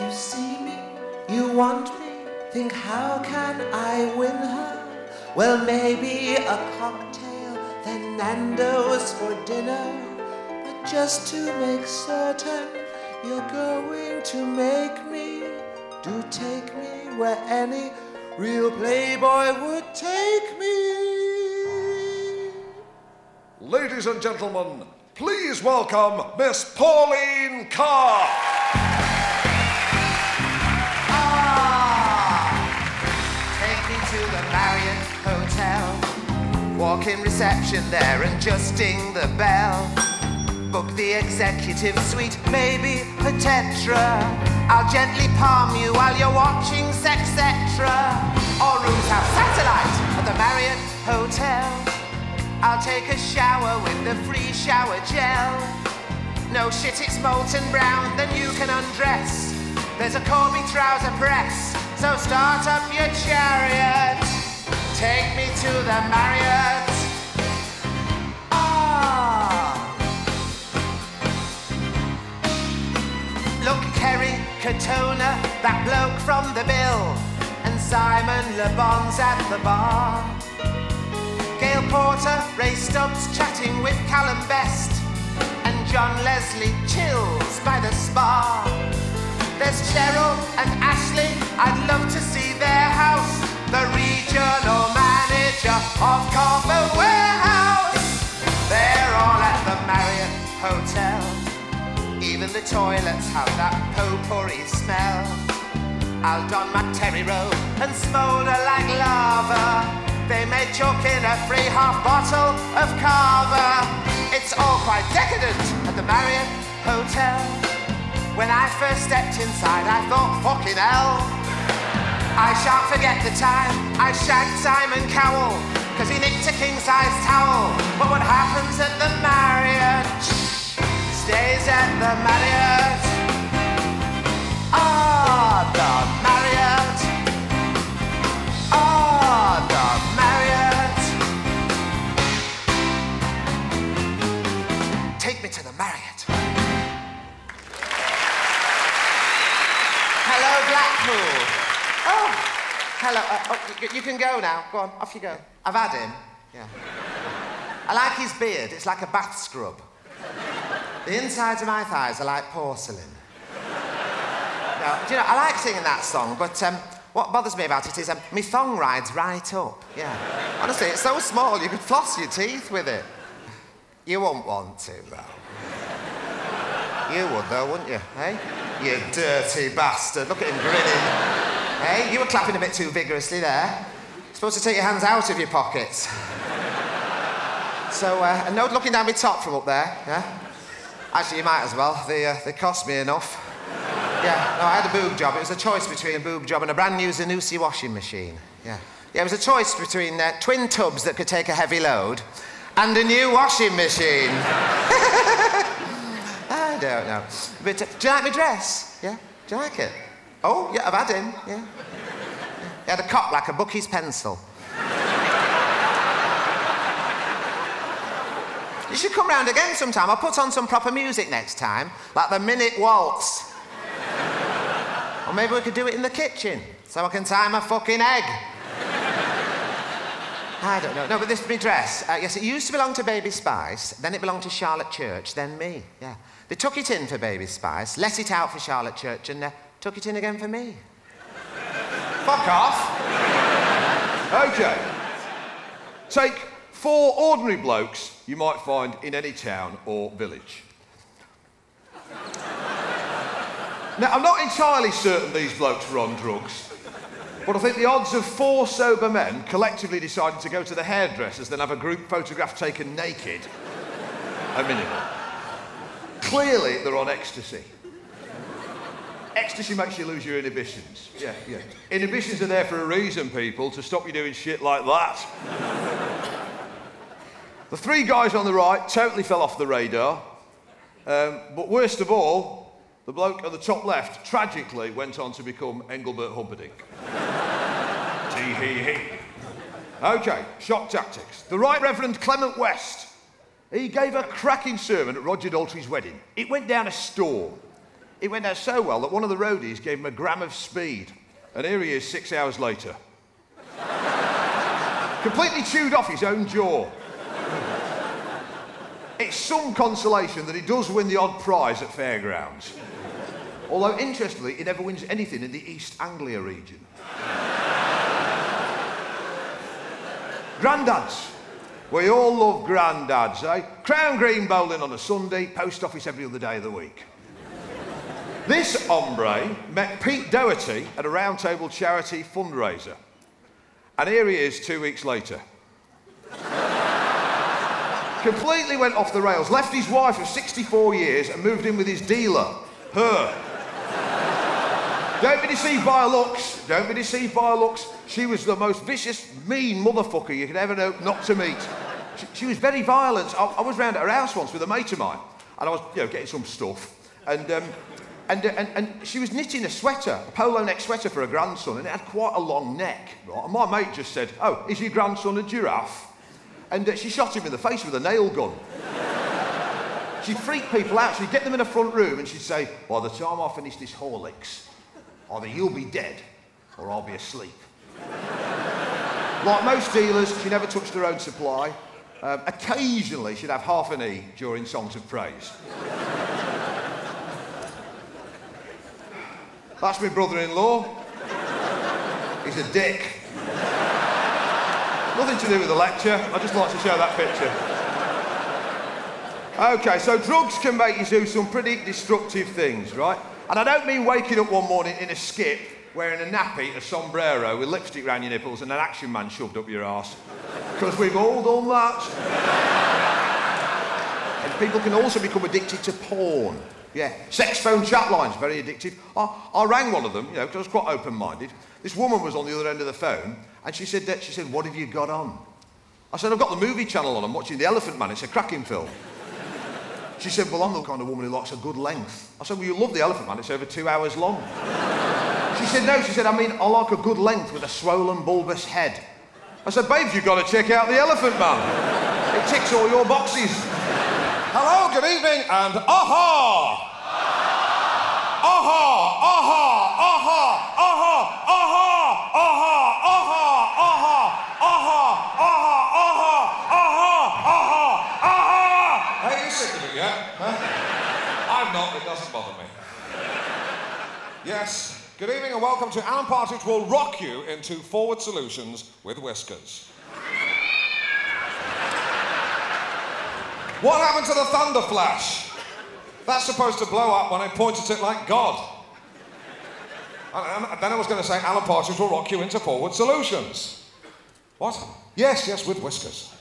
You see me, you want me, think how can I win her? Well, maybe a cocktail, then Nando's for dinner. But just to make certain you're going to make me, do take me where any real playboy would take me. Ladies and gentlemen, please welcome Miss Pauline Calf. Marriott Hotel. Walk in reception there and just ding the bell. Book the executive suite, maybe a tetra. I'll gently palm you while you're watching Sexetra. All rooms have satellite at the Marriott Hotel. I'll take a shower with the free shower gel. No shit, it's Molton Brown, then you can undress. There's a Corby trouser press, so start up your chariot. Take me to the Marriott. Ah. Look, Kerry Katona, that bloke from the bill, and Simon Le Bon's at the bar. Gail Porter, Ray Stubbs chatting with Callum Best, and John Leslie chills by the spa. There's Cheryl and Ashley, I'd love to see their house. The regional manager of Carver Warehouse. They're all at the Marriott Hotel. Even the toilets have that potpourri smell. I'll don my terry robe and smolder like lava. They may chuck in a free half bottle of Cava. It's all quite decadent at the Marriott Hotel. When I first stepped inside, I thought, fucking hell. I shan't forget the time I shagged Simon Cowell, cause he nicked a king size towel. But what happens at the Marriott stays at the Marriott. Hello. Uh, oh, you, you can go now. Go on, off you go. I've had him. Yeah. I like his beard. It's like a bath scrub. The insides of my thighs are like porcelain. Now, do you know, I like singing that song, but um, what bothers me about it is um, my thong rides right up. Yeah. Honestly, it's so small you could floss your teeth with it. You won't want to, though. You would, though, wouldn't you? Hey? You dirty bastard. Look at him grinning. Hey, you were clapping a bit too vigorously there. You're supposed to take your hands out of your pockets. So, uh, and no looking down my top from up there, yeah? Actually, you might as well. They, uh, they cost me enough. Yeah, no, I had a boob job. It was a choice between a boob job and a brand new Zanussi washing machine. Yeah. Yeah, it was a choice between uh, twin tubs that could take a heavy load and a new washing machine. I don't know. But uh, do you like my dress? Yeah? Do you like it? Oh, yeah, I've had him. Yeah. He had a cock like a bookie's pencil. You should come round again sometime. I'll put on some proper music next time, like the Minute Waltz. or maybe we could do it in the kitchen, so I can tie my fucking egg. I don't know. No, but this is my dress. Uh, yes, it used to belong to Baby Spice, then it belonged to Charlotte Church, then me. Yeah. They took it in for Baby Spice, let it out for Charlotte Church, and uh, took it in again for me. Fuck off. Okay. Take four ordinary blokes you might find in any town or village. now, I'm not entirely certain these blokes were on drugs, but I think the odds of four sober men collectively deciding to go to the hairdressers then have a group photograph taken naked are minimal. Clearly, they're on ecstasy. Ecstasy makes you lose your inhibitions. Yeah, yeah. Inhibitions are there for a reason, people, to stop you doing shit like that. the three guys on the right totally fell off the radar. Um, but worst of all, the bloke at the top left tragically went on to become Engelbert Humperdinck. Tee hee hee. Okay, shock tactics. The Right Reverend Clement West. He gave a cracking sermon at Roger Daltrey's wedding. It went down a storm. It went down so well that one of the roadies gave him a gram of speed. And here he is six hours later. Completely chewed off his own jaw. it's some consolation that he does win the odd prize at fairgrounds. Although, interestingly, he never wins anything in the East Anglia region. Granddads. We all love granddads, eh? Crown Green bowling on a Sunday, post office every other day of the week. This hombre met Pete Doherty at a roundtable charity fundraiser. And here he is two weeks later. Completely went off the rails, left his wife of 64 years and moved in with his dealer, her. Don't be deceived by her looks. Don't be deceived by her looks. She was the most vicious, mean motherfucker you could ever know not to meet. She, she was very violent. I, I, was round at her house once with a mate of mine, and I was, you know, getting some stuff. And, um, and, and, and she was knitting a sweater, a polo neck sweater for her grandson, and it had quite a long neck. Right? And my mate just said, Oh, is your grandson a giraffe? And uh, she shot him in the face with a nail gun. she'd freak people out. She'd get them in a front room and she'd say, By the time I finish this Horlicks, Either you'll be dead or I'll be asleep. like most dealers, she never touched her own supply. Um, occasionally, she'd have half an E during songs of praise. That's my brother-in-law. He's a dick. Nothing to do with the lecture. I just like to show that picture. Okay, so drugs can make you do some pretty destructive things, right? And I don't mean waking up one morning in a skip wearing a nappy, a sombrero with lipstick around your nipples and an action man shoved up your ass. Because we've all done that. and people can also become addicted to porn. Yeah, sex phone chat lines, very addictive. I, I rang one of them, you know, because I was quite open-minded. This woman was on the other end of the phone, and she said, she said, what have you got on? I said, I've got the movie channel on. I'm watching The Elephant Man. It's a cracking film. She said, Well, I'm the kind of woman who likes a good length. I said, Well, you love the elephant man, it's over two hours long. she said, No, she said, I mean, I like a good length with a swollen, bulbous head. I said, Babes, you've got to check out the elephant man. It ticks all your boxes. Hello, good evening, and aha! Aha! Aha! Aha! Aha! Aha! Aha! Aha! Aha! Aha! Aha! Aha! Aha! Aha! Aha! Hey, you sick of it yet? I'm not. It doesn't bother me. Yes, good evening and welcome to Alan Partridge will rock you into forward solutions with whiskers. What happened to the thunder flash? That's supposed to blow up when I point at it like God. And then I was going to say Alan Partridge will rock you into forward solutions. What? Yes, yes, with whiskers.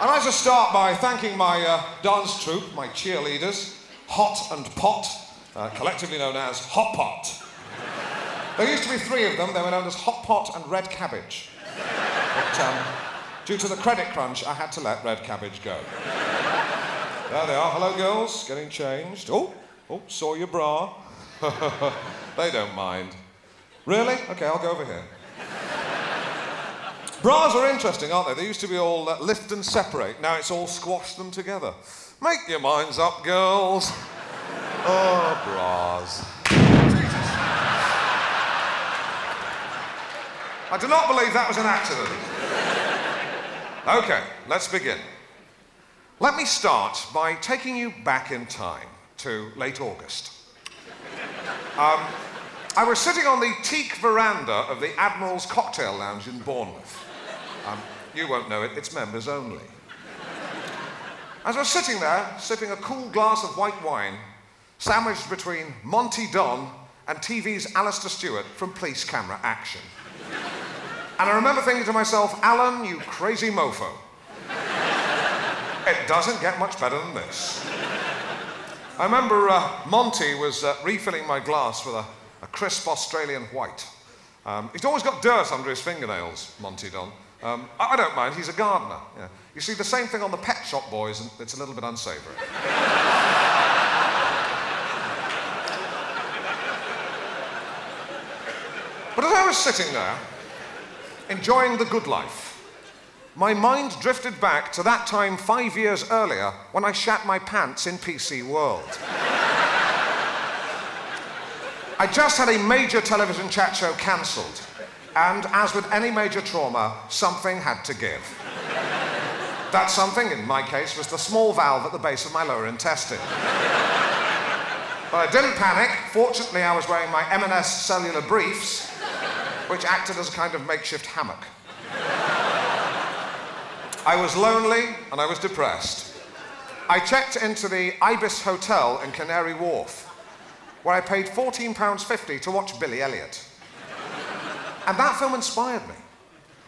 And I just start by thanking my uh, dance troupe, my cheerleaders, Hot and Pot, uh, collectively known as Hot Pot. There used to be three of them. They were known as Hot Pot and Red Cabbage. But um, due to the credit crunch, I had to let Red Cabbage go. There they are. Hello, girls. Getting changed. Oh, oh, saw your bra. they don't mind. Really? Okay, I'll go over here. Bras are interesting, aren't they? They used to be all uh, lift and separate. Now it's all squash them together. Make your minds up, girls. Oh, bras. I do not believe that was an accident. Okay, let's begin. Let me start by taking you back in time to late August. Um, I was sitting on the teak veranda of the Admiral's Cocktail Lounge in Bournemouth. Um, you won't know it, it's members only. As I was sitting there, sipping a cool glass of white wine, sandwiched between Monty Don and TV's Alastair Stewart from Police Camera Action. And I remember thinking to myself, Alan, you crazy mofo. It doesn't get much better than this. I remember uh, Monty was uh, refilling my glass with a, a crisp Australian white. Um, he's always got dirt under his fingernails, Monty Don. Um, I, I, don't mind, he's a gardener. You see, the same thing on the Pet Shop Boys, and it's a little bit unsavoury. but as I was sitting there, enjoying the good life, my mind drifted back to that time five years earlier when I shat my pants in PC World. I just had a major television chat show cancelled, and as with any major trauma, something had to give. That something, in my case, was the small valve at the base of my lower intestine. But I didn't panic. Fortunately, I was wearing my M&S cellular briefs, which acted as a kind of makeshift hammock. I was lonely and I was depressed. I checked into the Ibis Hotel in Canary Wharf, where I paid £14.50 to watch Billy Elliot. And that film inspired me.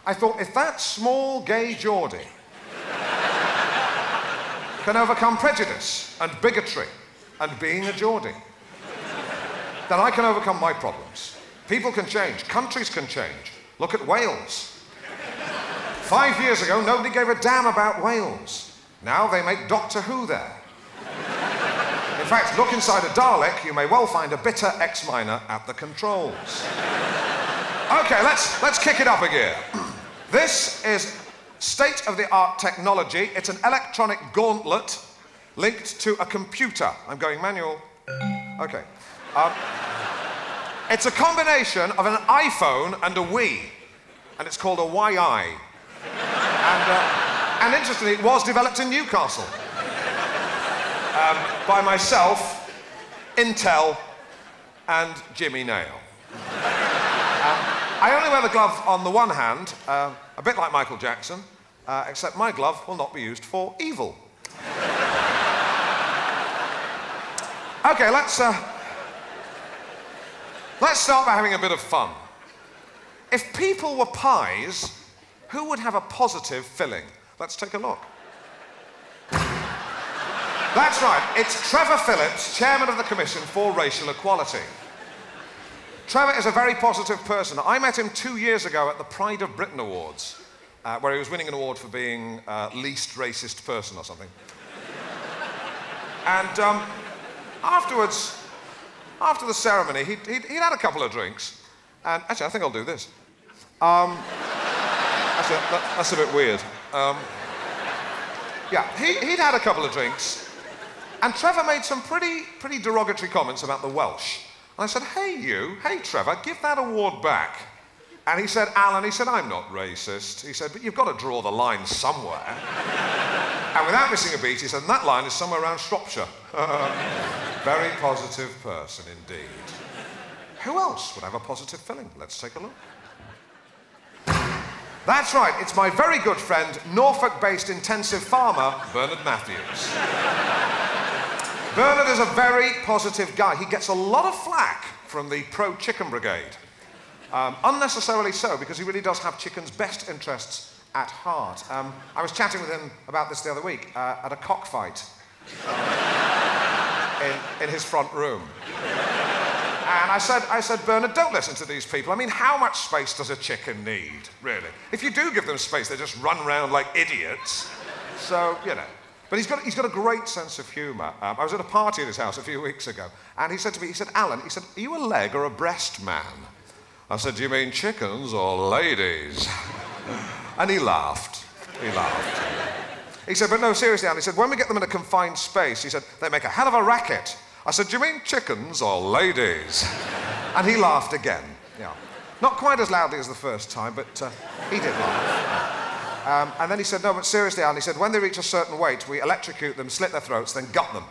I thought, if that small gay Geordie can overcome prejudice and bigotry and being a Geordie, then I can overcome my problems. People can change, countries can change. Look at Wales. Five years ago, nobody gave a damn about Wales. Now they make Doctor Who there. In fact, look inside a Dalek, you may well find a bitter X minor at the controls. Okay, let's, let's kick it up a gear. This is state of the art technology. It's an electronic gauntlet linked to a computer. I'm going manual. Okay. Um, it's a combination of an iPhone and a Wii, and it's called a YI. And, uh, and interestingly, it was developed in Newcastle um, by myself, Intel, and Jimmy Nail. I only wear the glove on the one hand, uh, a bit like Michael Jackson, uh, except my glove will not be used for evil. okay, let's, uh, let's start by having a bit of fun. If people were pies, who would have a positive filling? Let's take a look. That's right, it's Trevor Phillips, chairman of the Commission for Racial Equality. Trevor is a very positive person. I met him two years ago at the Pride of Britain Awards, uh, where he was winning an award for being uh, least racist person or something. and um, afterwards, after the ceremony, he'd, he'd, he'd, had a couple of drinks. And actually, I think I'll do this. Um, actually, that, that's a bit weird. Um, yeah, he, he'd had a couple of drinks. And Trevor made some pretty, pretty derogatory comments about the Welsh. And I said, hey, you, hey, Trevor, give that award back. And he said, Alan, he said, I'm not racist. He said, but you've got to draw the line somewhere. and without missing a beat, he said, that line is somewhere around Shropshire. Very positive person indeed. Who else would have a positive filling? Let's take a look. That's right, it's my very good friend, Norfolk based intensive farmer, Bernard Matthews. Bernard is a very positive guy. He gets a lot of flack from the pro chicken brigade. Um, unnecessarily so, because he really does have chicken's best interests at heart. Um, I was chatting with him about this the other week uh, at a cockfight in, in his front room. And I said, I said, Bernard, don't listen to these people. I mean, how much space does a chicken need, really? If you do give them space, they just run around like idiots. So, you know. But he's got, he's got a great sense of humour. Um, I was at a party at his house a few weeks ago, and he said to me, he said, Alan, he said, are you a leg or a breast man? I said, do you mean chickens or ladies? and he laughed. He laughed. He said, but no, seriously, Alan, he said, when we get them in a confined space, he said, they make a hell of a racket. I said, do you mean chickens or ladies? and he laughed again. Yeah. Not quite as loudly as the first time, but uh, he did laugh. Um, and then he said, no, but seriously, Alan, he said, when they reach a certain weight, we electrocute them, slit their throats, then gut them.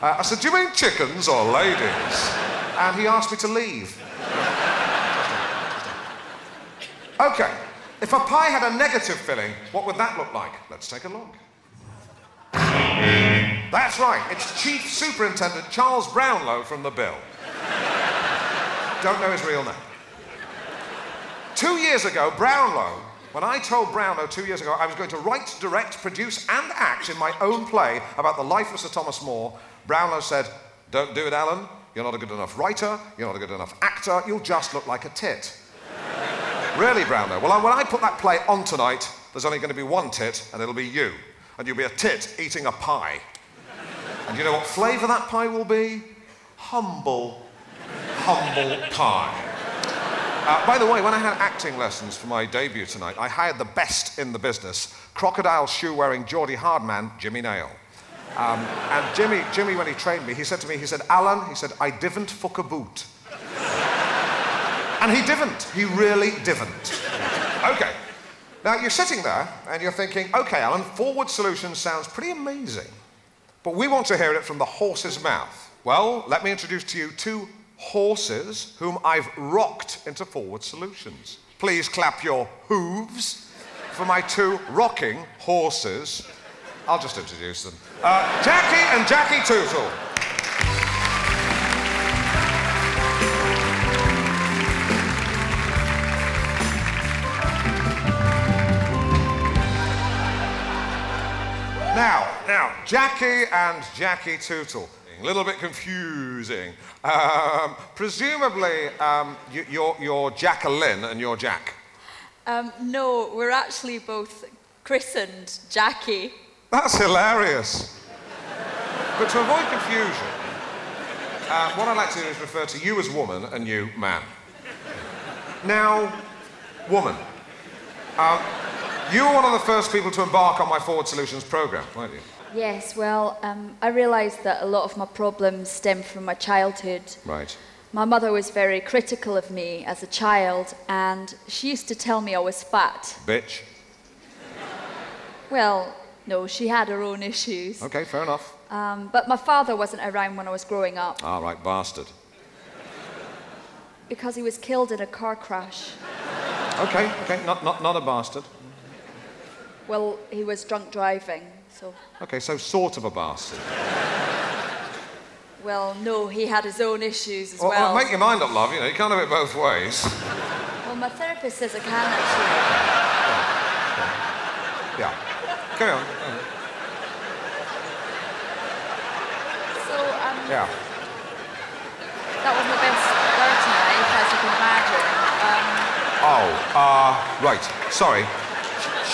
Uh, I said, do you mean chickens or ladies? And he asked me to leave. okay, if a pie had a negative filling, what would that look like? Let's take a look. That's right, it's Chief Superintendent Charles Brownlow from the Bill. Don't know his real name. Two years ago, Brownlow when I told Brownlow two years ago I was going to write, direct, produce, and act in my own play about the life of Sir Thomas More, Brownlow said, Don't do it, Alan. You're not a good enough writer. You're not a good enough actor. You'll just look like a tit. really, Brownlow? Well, when I put that play on tonight, there's only going to be one tit, and it'll be you. And you'll be a tit eating a pie. And you know what flavour that pie will be? Humble, humble pie. Uh, by the way, when I had acting lessons for my debut tonight, I hired the best in the business, crocodile shoe-wearing Geordie Hardman, Jimmy Nail. Um, and Jimmy, Jimmy, when he trained me, he said to me, he said, Alan, he said, I didn't fuck a boot. and he didn't. He really didn't. Okay. Now, you're sitting there and you're thinking, okay, Alan, forward solution sounds pretty amazing. But we want to hear it from the horse's mouth. Well, let me introduce to you two horses whom I've rocked into forward solutions. Please clap your hooves for my two rocking horses. I'll just introduce them. Uh, Jackie and Jackie Tootle. Now, now, Jackie and Jackie Tootle. A little bit confusing. Um, presumably, um, you, you're, you're Jacqueline and you're Jack. Um, no, we're actually both christened Jackie. That's hilarious. but to avoid confusion, uh, what I'd like to do is refer to you as woman and you man. Now, woman. Um, you were one of the first people to embark on my Forward Solutions program, weren't you? Yes, well, um, I realised that a lot of my problems stem from my childhood. Right. My mother was very critical of me as a child, and she used to tell me I was fat. Bitch. Well, no, she had her own issues. Okay, fair enough. Um, but my father wasn't around when I was growing up All right, bastard. because he was killed in a car crash. Okay, okay, not, not, not a bastard. Well, he was drunk driving, so. Okay, so sort of a bastard. Well, no, he had his own issues as Well, well. make your mind up, love. You know, you can't have it both ways. Well, my therapist says I can actually. Yeah. Carry on. So, um, Yeah. that was my best life, as you can imagine. Um, Oh, uh, right. Sorry.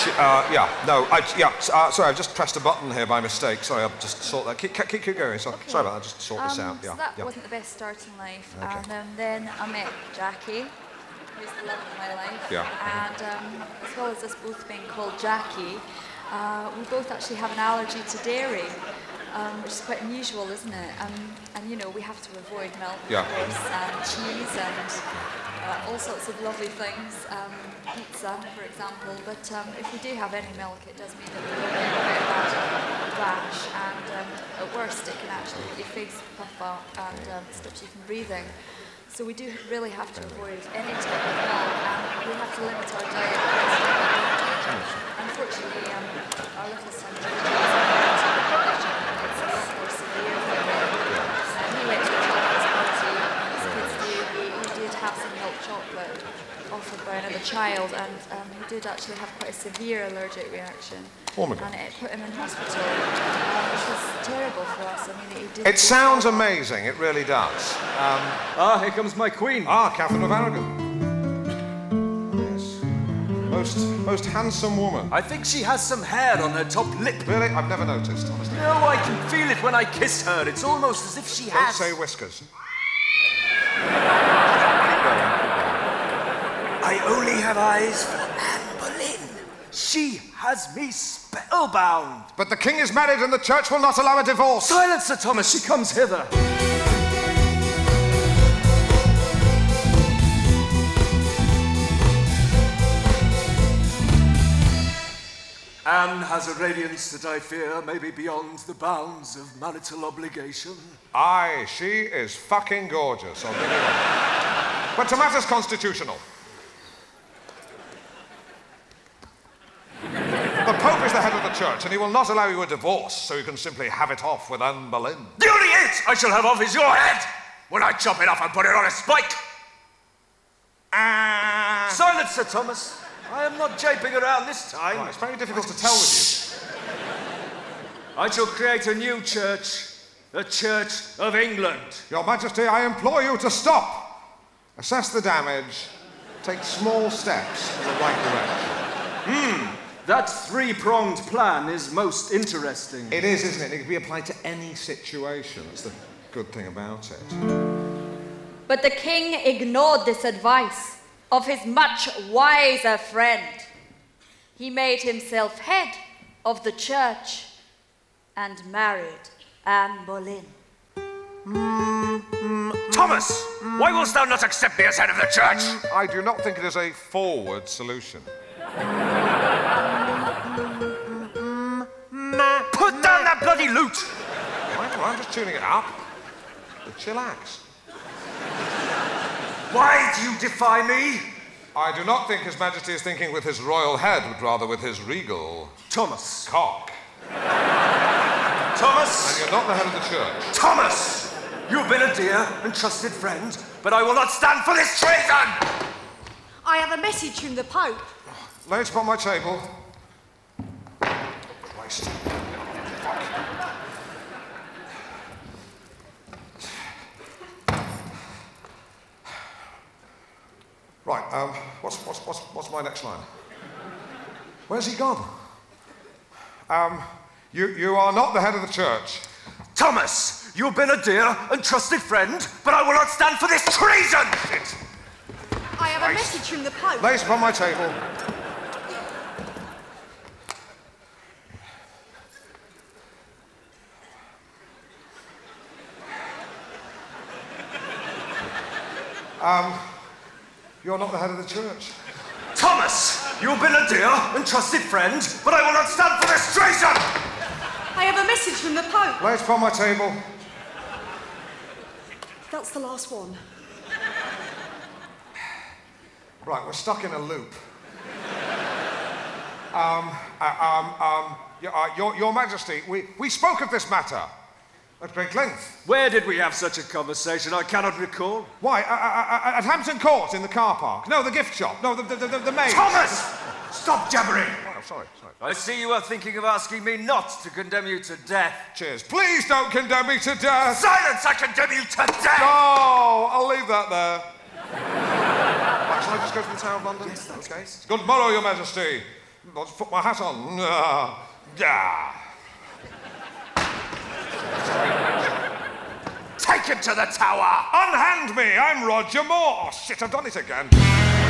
Uh, yeah, no, I, yeah, uh, sorry, I've just pressed a button here by mistake. Sorry, I'll just sort that. Keep, keep, keep going. So, Sorry about that, just sort this um, out. Yeah, so that yeah. wasn't the best start in life. Okay. And um, then I met Jackie, who's the love of my life. Yeah. And um, as well as us both being called Jackie, uh, we both actually have an allergy to dairy. Um, which is quite unusual, isn't it? Um, and you know, we have to avoid milk, Yeah. of course, and cheese and all sorts of lovely things, um, pizza, for example. But um, if we do have any milk, it does mean that we will get a bit of that rash, and um, at worst, it can actually make your face puff up and um, stops you from breathing. So we do really have to avoid any type of milk, and we have to limit our diet. Unfortunately, um, our little son George has a heart condition. It's a lot more severe for him. And he went to a children's party, as kids do. He, he did have some milk chocolate offered by another child, and um, he did actually have quite a severe allergic reaction. Formidable. And it put him in hospital, um, which was terrible for us. I mean, he did. It sounds amazing, it really does. Um, Ah, here comes my queen. ah, Catherine of Aragon. Yes. Most, most handsome woman. I think she has some hair on her top lip. Really? I've never noticed, honestly. No, I can feel it when I kiss her. It's almost as if she Don't has. say whiskers. I only have eyes for Anne Boleyn. She has me spellbound. But the king is married and the church will not allow a divorce. Silence, Sir Thomas. She comes hither. Anne has a radiance that I fear may be beyond the bounds of marital obligation. Aye, she is fucking gorgeous, I'll give you that. But to matters constitutional. The Pope is the head of the church, and he will not allow you a divorce, so you can simply have it off with Anne Boleyn. The only it I shall have off is your head when I chop it off and put it on a spike. Ah! Silence, Sir Thomas. I am not japing around this time. Right, it's very difficult to tell with you. I shall create a new church, the Church of England. Your Majesty, I implore you to stop. Assess the damage, take small steps in the right direction. That three pronged plan is most interesting. It is, isn't it? It can be applied to any situation. That's the good thing about it. But the king ignored this advice. of his much wiser friend. He made himself head of the church and married Anne Boleyn. Thomas, why wilt thou not accept me as head of the church? I do not think it is a forward solution. Bloody lute! Right, well, I'm just tuning it up. Chillax. Why do you defy me? I do not think His Majesty is thinking with his royal head, but rather with his regal Thomas. cock. Thomas! And you're not the head of the church. Thomas! You've been a dear and trusted friend, but I will not stand for this treason! I have a message from the Pope. Lay it upon my table. Christ. Right, um, what's, what's, what's, what's my next line? Where's he gone? Um, you, you are not the head of the church. Thomas, you've been a dear and trusted friend, but I will not stand for this treason! I have a message from the Pope. Lay it upon my table. Um, you're not the head of the church. Thomas, you've been a dear and trusted friend, but I will not stand for this treason! I have a message from the Pope. Lay it upon my table. That's the last one. Right, we're stuck in a loop. Um, uh, um, um, your, uh, your, your Majesty, we, we spoke of this matter at great length. Where did we have such a conversation? I cannot recall. Why? At Hampton Court in the car park? No, the gift shop. No, the, the, the, the maid. Thomas! Stop jabbering! Oh, sorry, sorry. I see you are thinking of asking me not to condemn you to death. Cheers. Please don't condemn me to death. Silence! I condemn you to death! Oh, I'll leave that there. right, shall I just go to the Tower of London? Yes, that's okay. Good morrow, Your Majesty. I'll just put my hat on. Ah, yeah. Take him to the tower! Unhand me! I'm Roger Moore. Oh, shit, I've done it again.